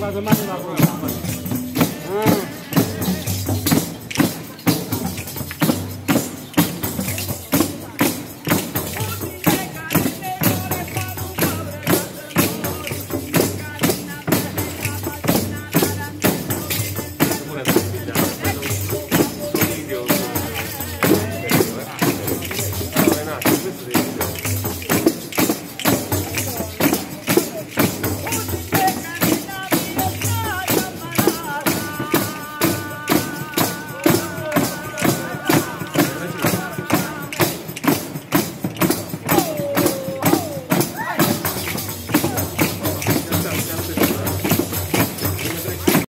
Gracias.